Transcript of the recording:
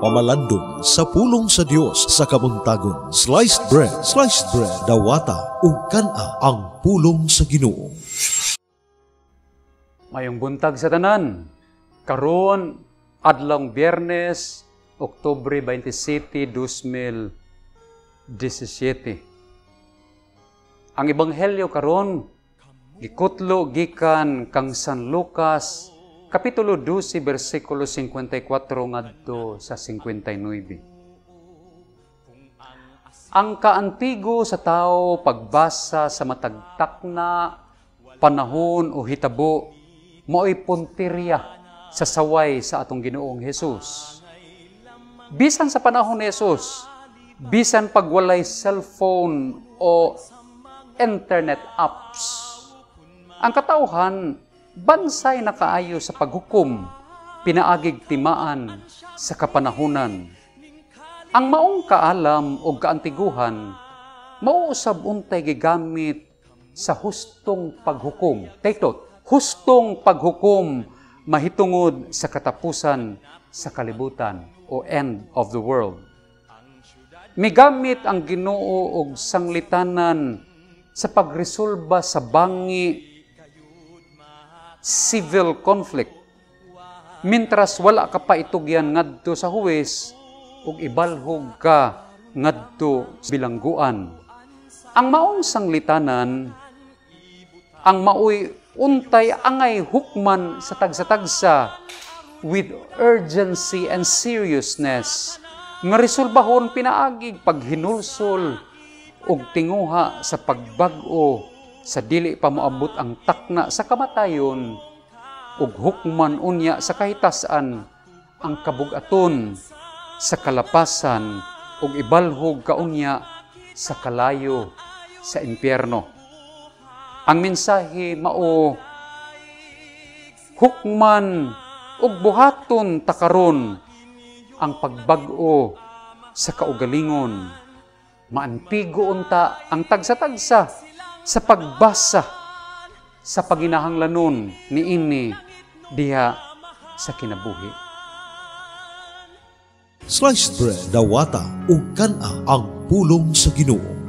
pamalandong sa pulong sa Dios sa kamuntagon. Sliced bread, sliced bread, dawata ug kana ang pulong sa Ginoo. Mayong buntag sa tanan. Karon adlong Biyernes, Oktubre 27, 2017. Ang ebanghelyo karon gikutlo gikan kang San Lucas Kapitulo 12, versikulo 54 ngadto sa 59. Ang kaantigo sa tao pagbasa sa matagtak na panahon o hitabo mo'y puntirya sa saway sa atong Ginoong Hesus. Bisan sa panahon ni Hesus, bisan pagwalay cellphone o internet apps, ang katauhan bansay na kaayo sa paghukom, pinaagig timaan sa kapanahunan. Ang maong kaalam o kaantiguhan, mauusab untay gigamit sa hustong paghukom. Taytot, hustong paghukom mahitungod sa katapusan sa kalibutan o end of the world. Migamit ang Ginoo og sanglitanan sa pagresolba sa bangi civil conflict. Mintras wala ka pa itugyan ngadto sa huwes, ug ibalhog ka ngadto bilangguan. Ang maong sanglitanan, ang maoy untay angay hukman sa tagsa-tagsa with urgency and seriousness nga resolbahon pinaagig paghinulsol og tinguha sa pagbag-o sa dili pa moabot ang takna sa kamatayon ug hukman unya sa kahitasan ang kabugaton sa kalapasan ug ibalhog kaunya sa kalayo sa impyerno. Ang mensahe mao hukman ug buhaton takaron ang pagbag-o sa kaugalingon. Maantigo unta ang tagsa-tagsa sa pagbasa sa paginahanglanon ni ini diha sa kinabuhi. Sliced bread, dawata ug kana ang pulong sa Ginoo.